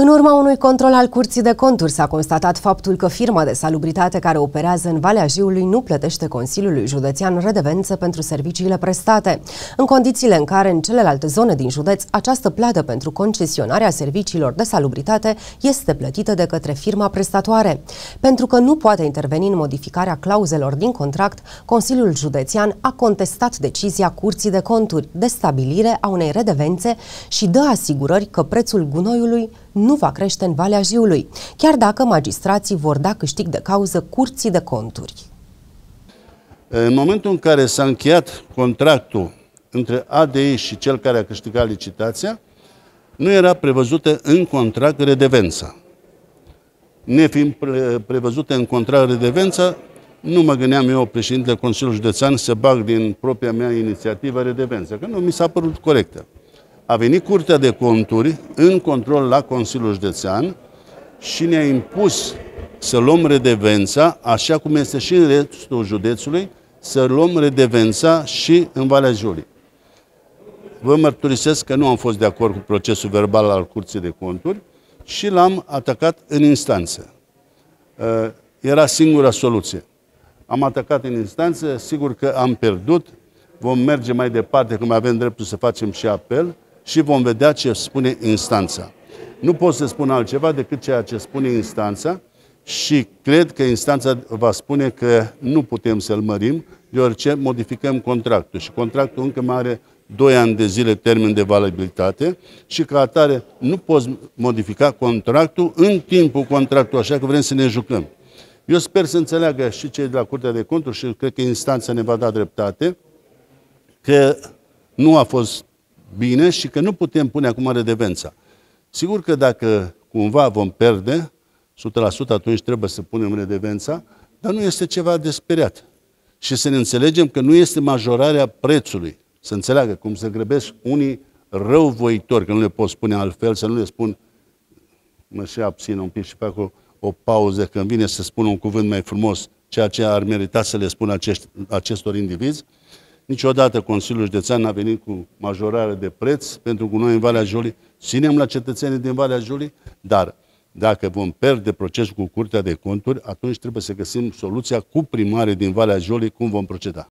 În urma unui control al Curții de Conturi s-a constatat faptul că firma de salubritate care operează în Valea Jiului nu plătește Consiliului Județean redevență pentru serviciile prestate, în condițiile în care în celelalte zone din județ această plată pentru concesionarea serviciilor de salubritate este plătită de către firma prestatoare. Pentru că nu poate interveni în modificarea clauzelor din contract, Consiliul Județean a contestat decizia Curții de Conturi de stabilire a unei redevențe și dă asigurări că prețul gunoiului nu va crește în Valea Jiului, chiar dacă magistrații vor da câștig de cauză curții de conturi. În momentul în care s-a încheiat contractul între ADI și cel care a câștigat licitația, nu era prevăzută în contract redevența. Nefiind prevăzută în contract redevența, nu mă gândeam eu, președintele Consiliului Județean, să bag din propria mea inițiativă redevența, că nu mi s-a părut corectă a venit Curtea de Conturi în control la Consiliul Județean și ne-a impus să luăm redevența, așa cum este și în restul județului, să luăm redevența și în Valea Jului. Vă mărturisesc că nu am fost de acord cu procesul verbal al Curții de Conturi și l-am atacat în instanță. Uh, era singura soluție. Am atacat în instanță, sigur că am pierdut, vom merge mai departe, când avem dreptul să facem și apel, și vom vedea ce spune instanța. Nu pot să spun altceva decât ceea ce spune instanța și cred că instanța va spune că nu putem să-l mărim, deoarece modificăm contractul și contractul încă mai are 2 ani de zile termen de valabilitate și ca atare nu poți modifica contractul în timpul contractului, așa că vrem să ne jucăm. Eu sper să înțeleagă și cei de la Curtea de Conturi și cred că instanța ne va da dreptate că nu a fost bine și că nu putem pune acum redevența. Sigur că dacă cumva vom pierde, 100% atunci trebuie să punem redevența, dar nu este ceva de speriat. Și să ne înțelegem că nu este majorarea prețului. Să înțeleagă cum se grăbesc unii răuvoitori, că nu le pot spune altfel, să nu le spun, mă și abțin un pic și fac o, o pauză când vine să spun un cuvânt mai frumos, ceea ce ar merita să le spun acești, acestor indivizi, Niciodată Consiliul Județean n-a venit cu majorare de preț pentru noi în Valea Jului. Ținem la cetățenii din Valea Jului, dar dacă vom pierde procesul cu Curtea de Conturi, atunci trebuie să găsim soluția cu primare din Valea Jului cum vom proceda.